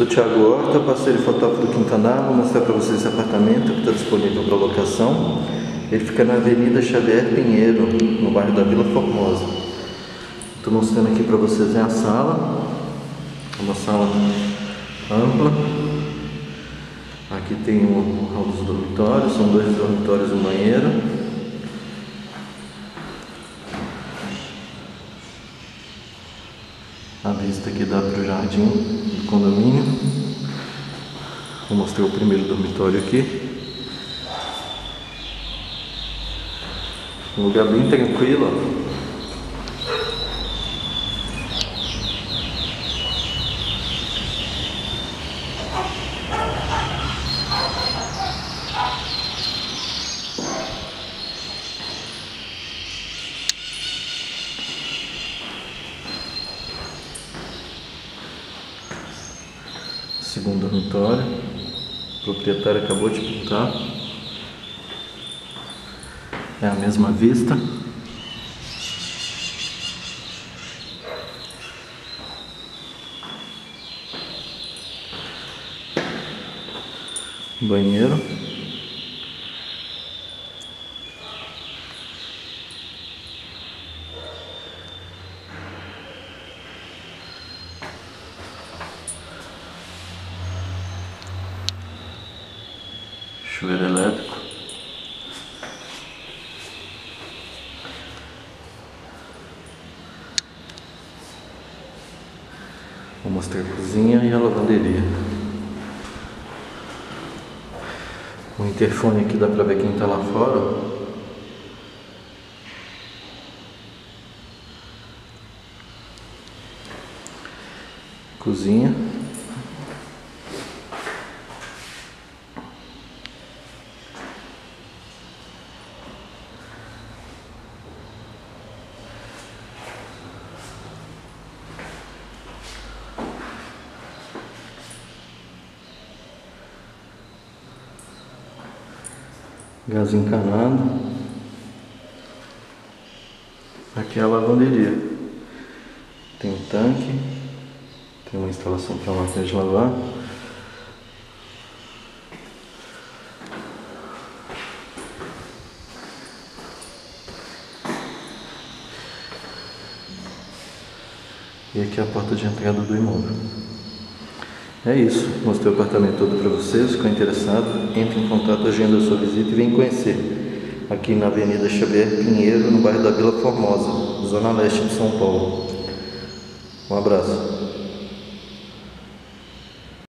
Sou Thiago Horta, parceiro e fotógrafo do Quintanar. Vou mostrar para vocês esse apartamento que está disponível para locação. Ele fica na Avenida Xavier Pinheiro, no bairro da Vila Formosa. Estou mostrando aqui para vocês é a sala. Uma sala ampla. Aqui tem o hall dos dormitórios, são dois dormitórios e um banheiro. A vista aqui dá para o jardim do condomínio. Vou mostrar o primeiro dormitório aqui. Um lugar bem tranquilo. Segundo dormitório. O proprietário acabou de pintar. É a mesma vista. Banheiro. Chuveiro elétrico. Vou mostrar a cozinha e a lavanderia. O interfone aqui dá pra ver quem tá lá fora. Cozinha. Gás encanado. Aqui é a lavanderia. Tem um tanque. Tem uma instalação para máquina de lavar. E aqui é a porta de entrada do imóvel. É isso, mostrei o apartamento todo para vocês, ficou interessado, entre em contato, agenda a sua visita e vem conhecer. Aqui na Avenida Xavier Pinheiro, no bairro da Vila Formosa, zona leste de São Paulo. Um abraço.